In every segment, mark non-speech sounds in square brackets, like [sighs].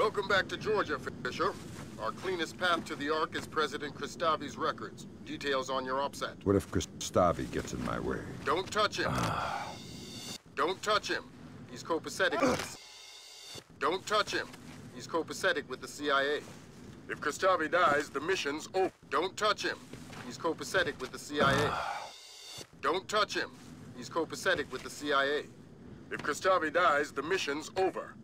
Welcome back to Georgia, Fisher. Our cleanest path to the Ark is President Kristavi's records. Details on your OPSAT. What if Kristavi gets in my way? Don't touch him. Don't touch him. He's copacetic with the... Don't touch him. He's copacetic with the CIA. If Kristavi dies, the mission's over. Don't touch him. He's copacetic with the CIA. Don't touch him. He's copacetic with the CIA. If Kristavi dies, the mission's over.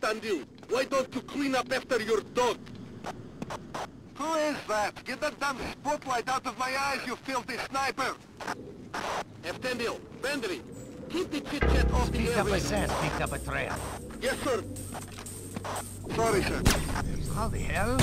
Tandil, why don't you clean up after your dog? Who is that? Get that damn spotlight out of my eyes, you filthy sniper! Eftendil, Bendery, keep the chit-chat off the Picked up a airwaves. scent, picked up a trail. Yes, sir. Sorry, sir. How the hell?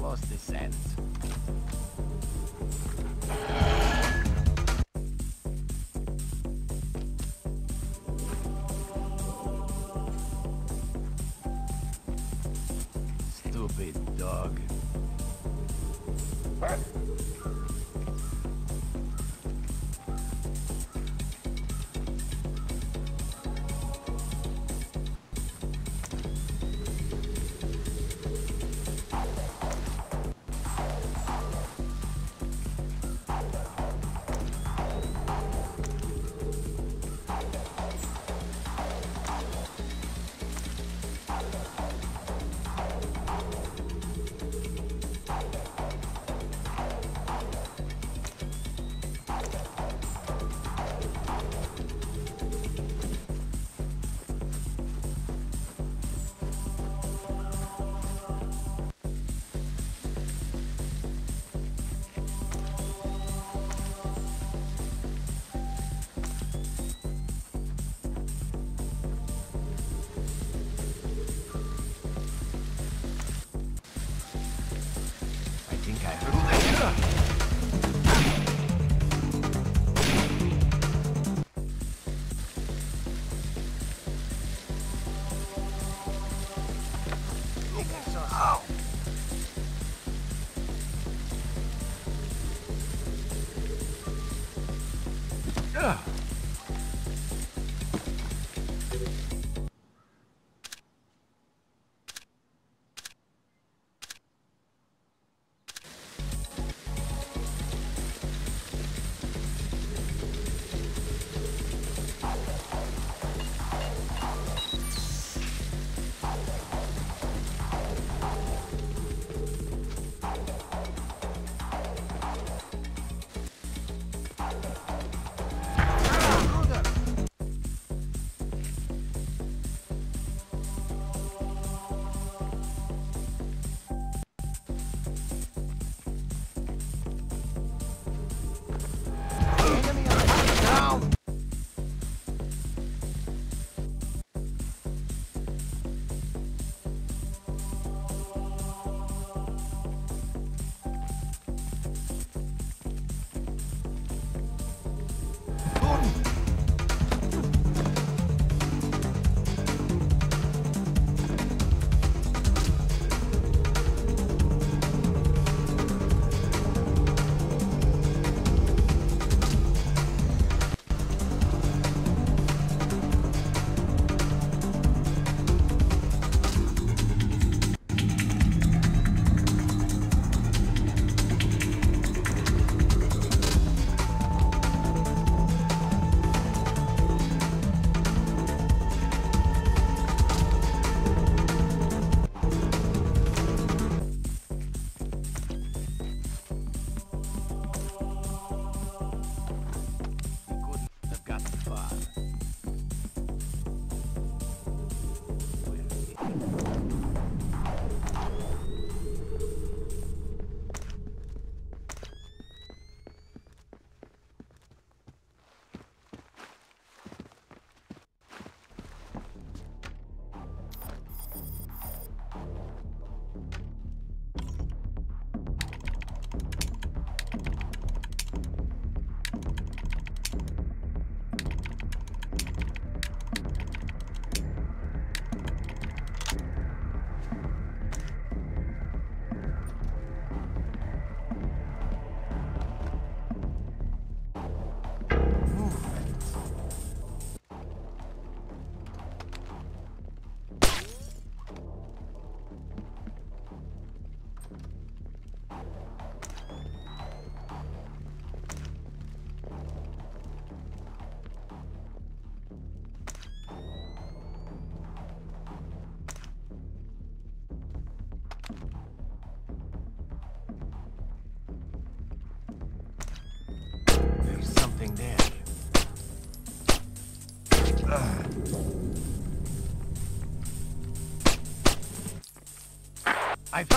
Lost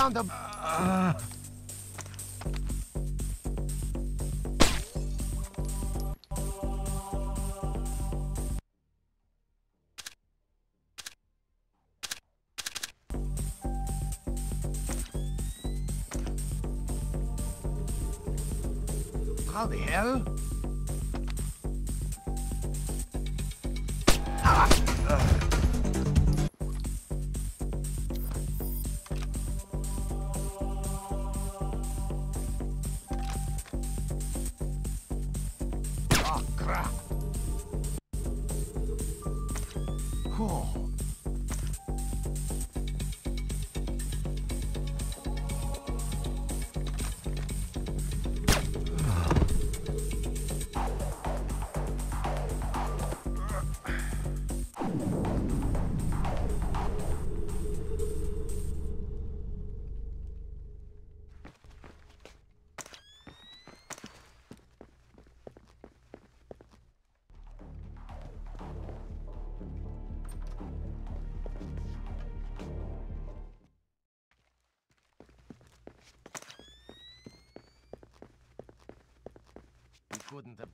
Found a... How the hell? Oh,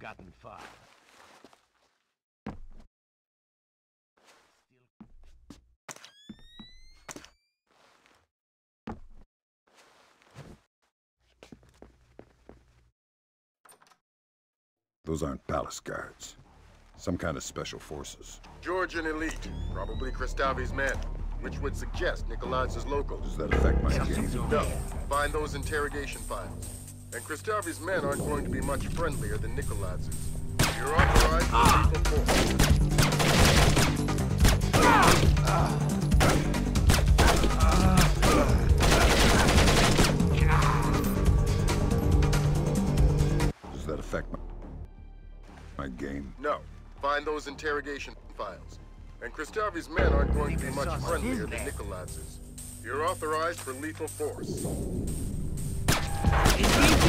gotten far. Those aren't palace guards. Some kind of special forces. Georgian elite, probably Kristavi's men, which would suggest Nikoladze's local. Does that affect my game? No, find those interrogation files. And Kristavi's men aren't going to be much friendlier than Nikoladze's. You're authorized for lethal force. Does that affect my, my game? No, find those interrogation files. And Kristavi's men aren't going to be much friendlier than that? Nikoladze's. You're authorized for lethal force. I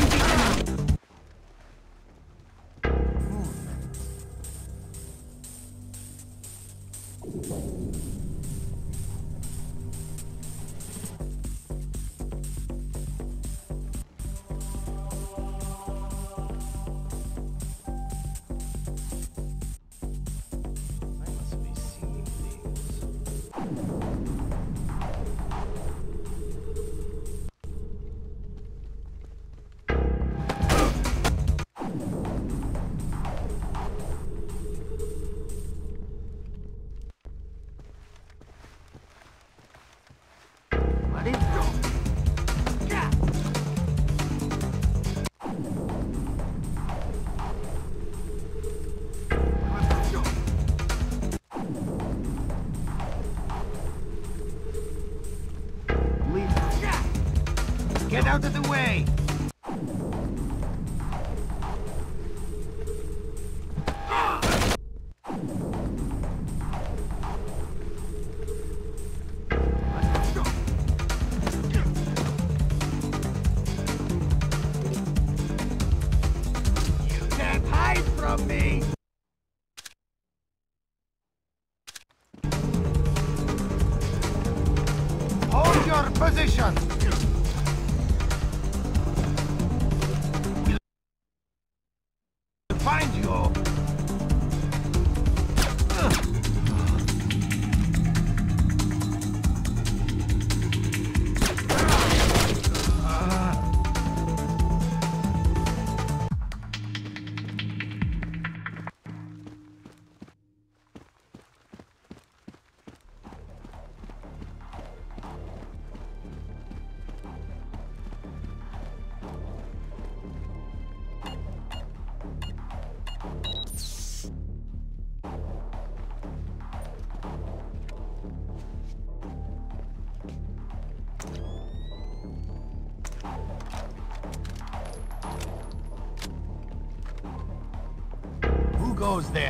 goes there?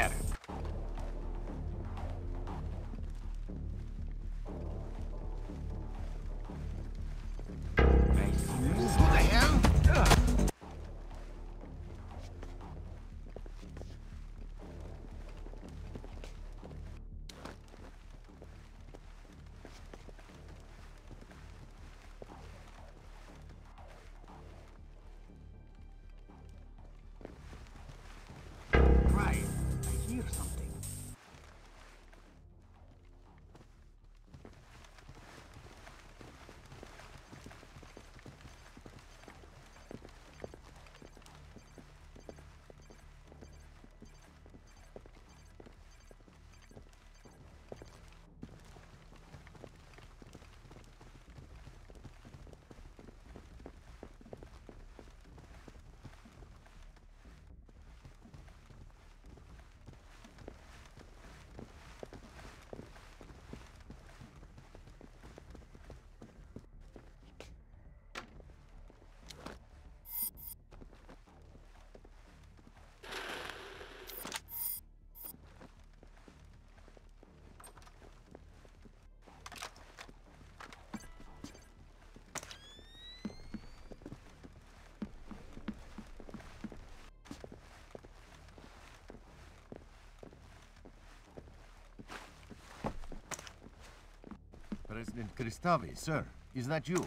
President Kristavi, sir. Is that you?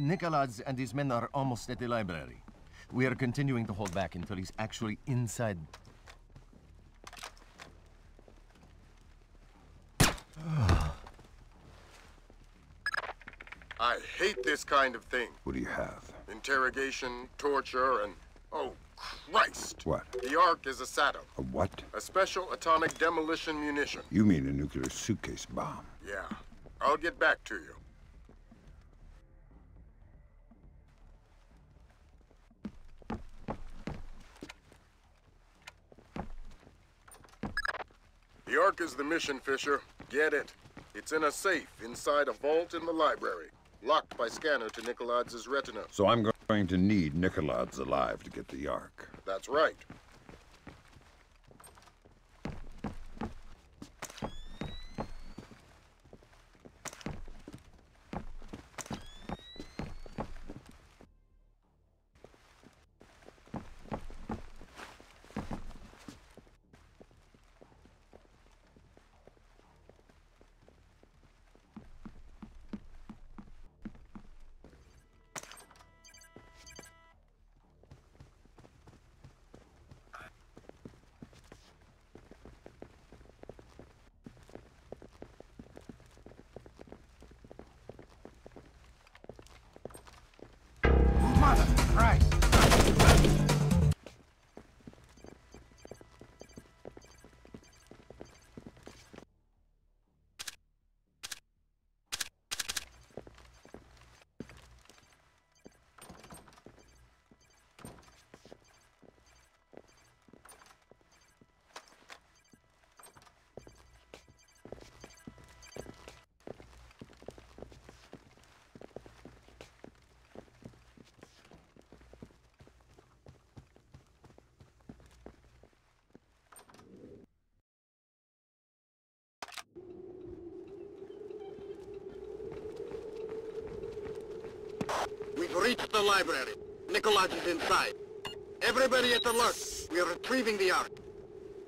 Nikoladze and his men are almost at the library. We are continuing to hold back until he's actually inside. [sighs] I hate this kind of thing. What do you have? Interrogation, torture, and... Oh, Christ! What? The Ark is a SADM, A what? a special atomic demolition munition. You mean a nuclear suitcase bomb? I'll get back to you. The Ark is the mission, Fisher. Get it. It's in a safe inside a vault in the library. Locked by scanner to Nikoladze's retina. So I'm going to need Nikoladze alive to get the Ark. That's right. Reached the library. Nikoladze is inside. Everybody at alert. We are retrieving the Ark.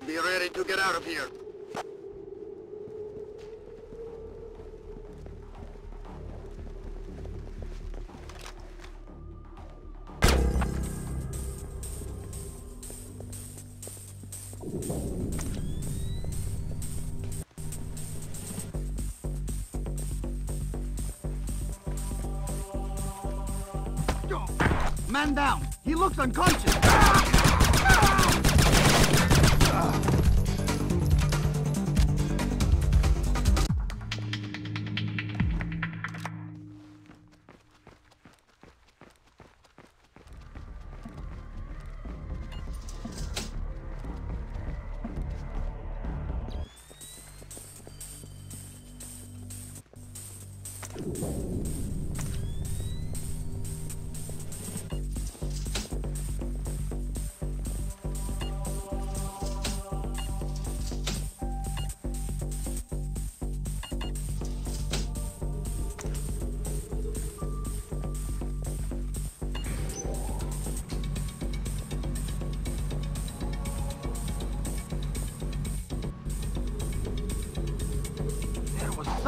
Be ready to get out of here.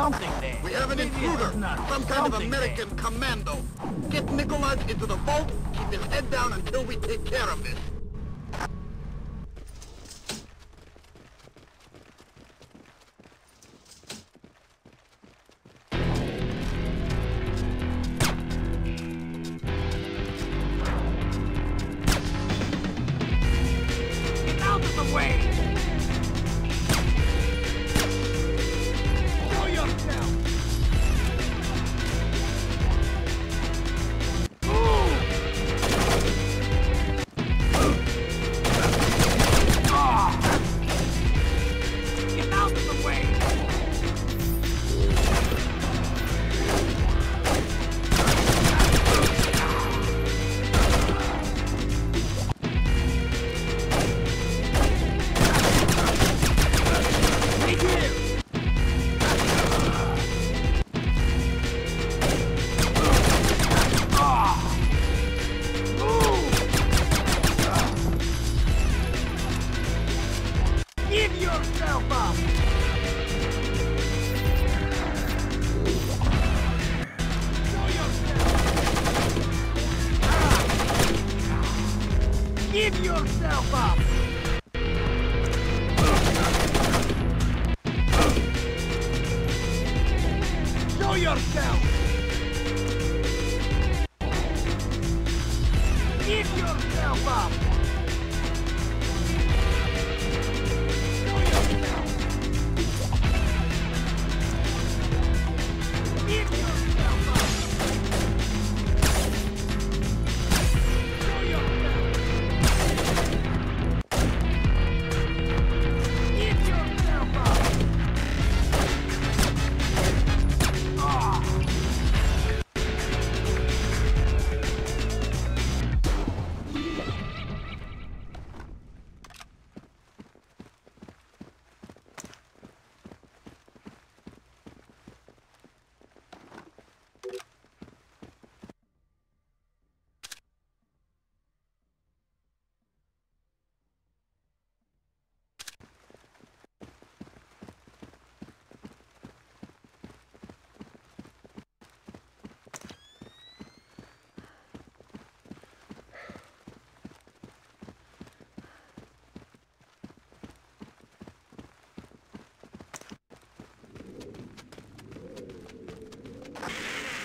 Something there. We have an intruder. Some kind of Something there. American commando. Get Nikoladze into the vault. Keep his head down until we take care of this. Yourself up! Show yourself!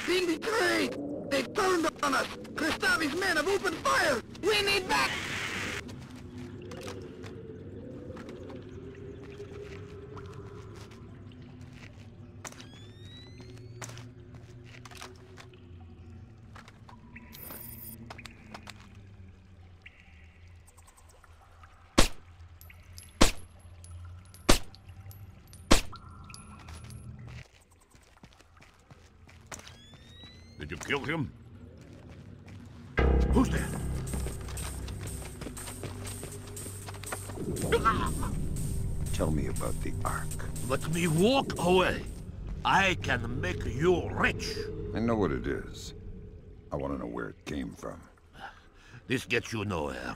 93! They've turned on us! Kristavi's men have opened fire! We need back! Me walk away. I can make you rich. I know what it is. I want to know where it came from. This gets you nowhere.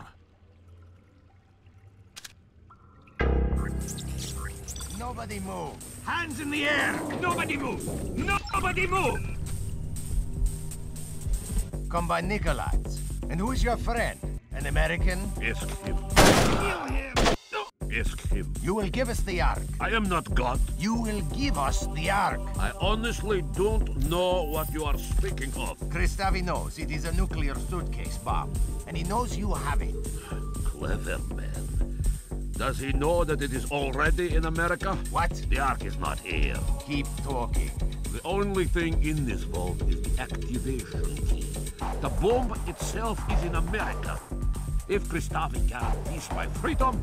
Nobody move. Hands in the air! Nobody move! Nobody move! Kombayn Nikoladze. And who's your friend? An American? Ask him. Ask him. You will give us the Ark. I am not God. You will give us the Ark. I honestly don't know what you are speaking of. Kristavi knows it is a nuclear suitcase bomb. And he knows you have it. Clever man. Does he know that it is already in America? What? The Ark is not here. Keep talking. The only thing in this vault is the activation key. The bomb itself is in America. If Kristavi guarantees my freedom,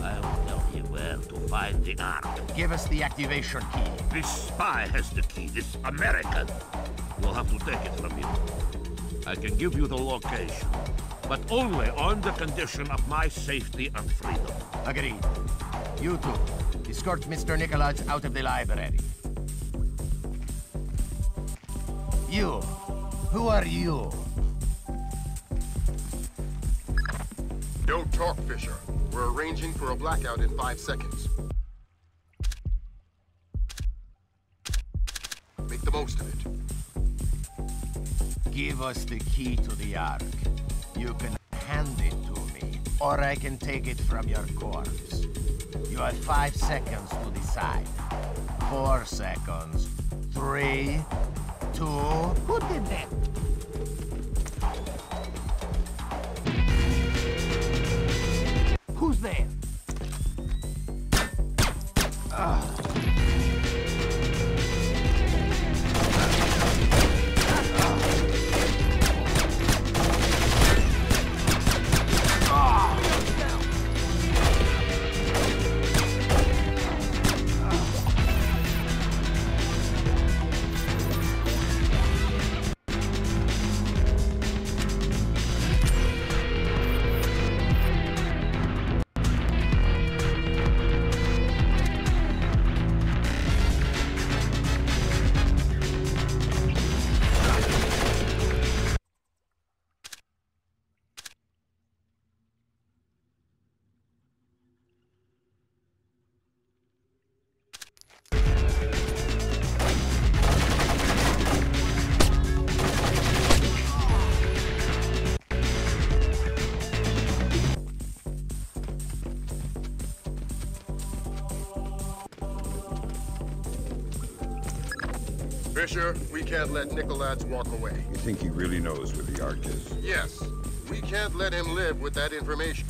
I'll tell you where to find the Ark. Give us the activation key. This spy has the key, this American. You'll have to take it from him. I can give you the location, but only on the condition of my safety and freedom. Agreed. You two, escort Mr. Nikoladze out of the library. You. Who are you? Don't talk, Fisher. We're arranging for a blackout in five seconds. Make the most of it. Give us the key to the Ark. You can hand it to me, or I can take it from your corpse. You have five seconds to decide. Four seconds. Three, two... Who did that? There? Fisher, we can't let Nikoladze walk away. You think he really knows where the Ark is? Yes, we can't let him live with that information.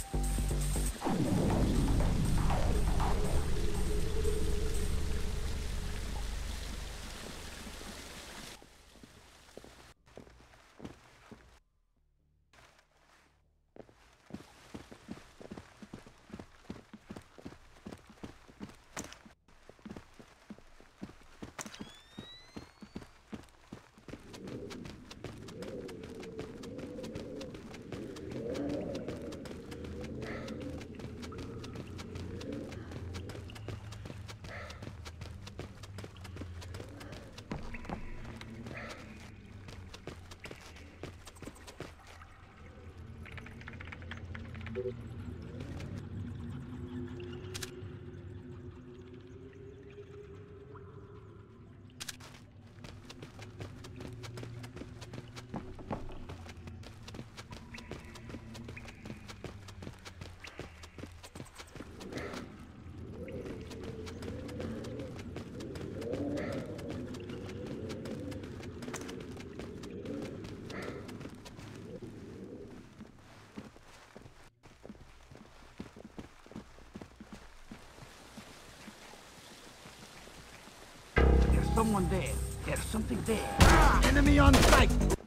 There's someone there. There's something there. Enemy on sight.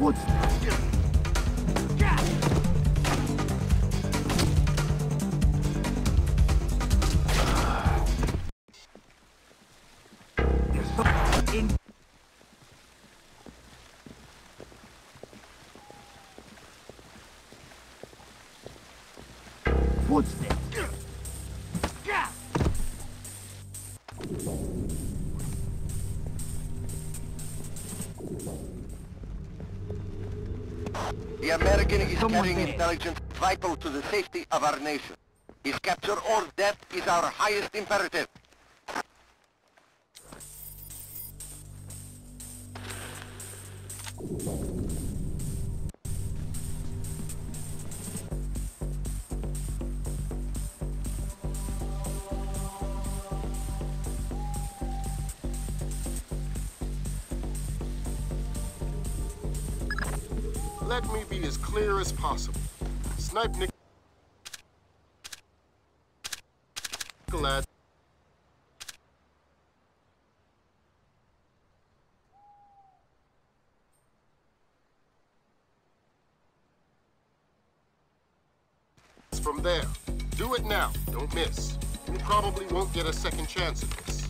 Footsteps. American is carrying intelligence vital to the safety of our nation. His capture or death is our highest imperative. Let me be as clear as possible. Snipe Nick... Nikolad... From there. Do it now. Don't miss. You probably won't get a second chance at this.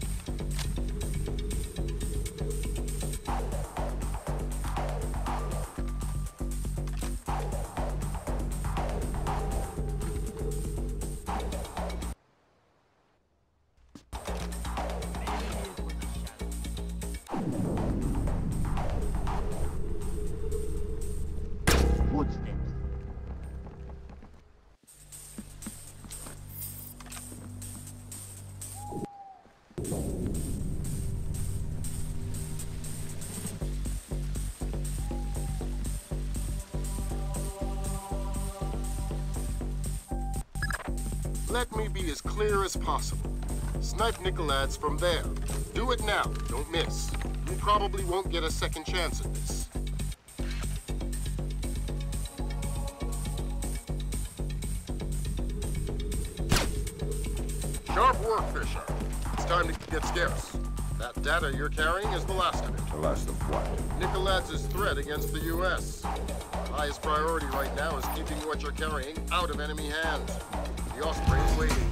Let me be as clear as possible. Snipe Nikoladze from there. Do it now, don't miss. You probably won't get a second chance at this. Sharp work, Fisher. It's time to get scarce. That data you're carrying is the last of it. The last of what? Nikoladze's threat against the U.S. Highest priority right now is keeping what you're carrying out of enemy hands. The Osprey is waiting.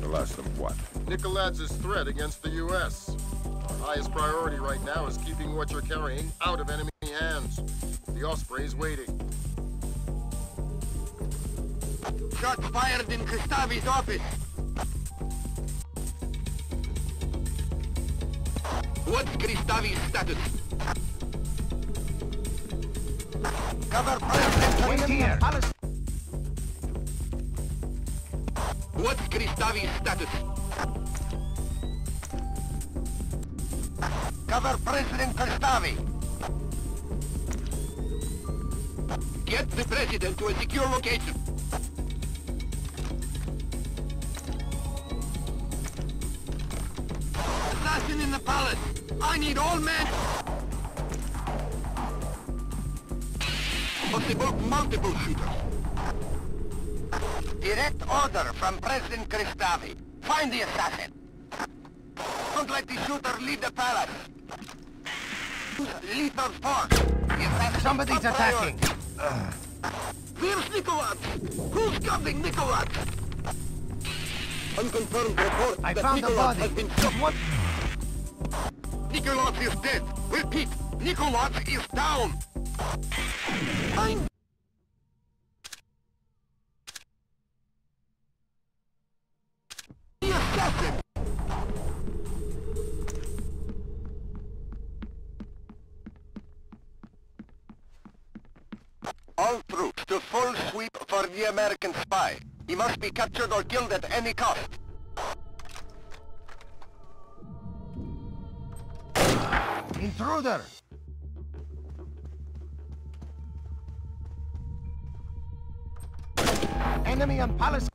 The last of what? Nikoladze's threat against the U.S. Our highest priority right now is keeping what you're carrying out of enemy hands. The Osprey is waiting. Shots fired in Kristavi's office. What's Kristavi's status? Cover President Wait here. What's Kristavi's status? Cover President Kristavi. Get the president to a secure location. Assassin in the palace! I need all men! Possible multiple shooters. Direct order from President Kristavi. Find the assassin. Don't let the shooter leave the palace. Use Lethal force. Somebody's attacking. Where's Nikoladze? Who's guarding Nikoladze? Unconfirmed report I that found Nikoladze has been shot. What? Nikoladze is dead. Repeat, Nikoladze is down. I'm... full sweep for the American spy. He must be captured or killed at any cost. Intruder! Enemy on palace.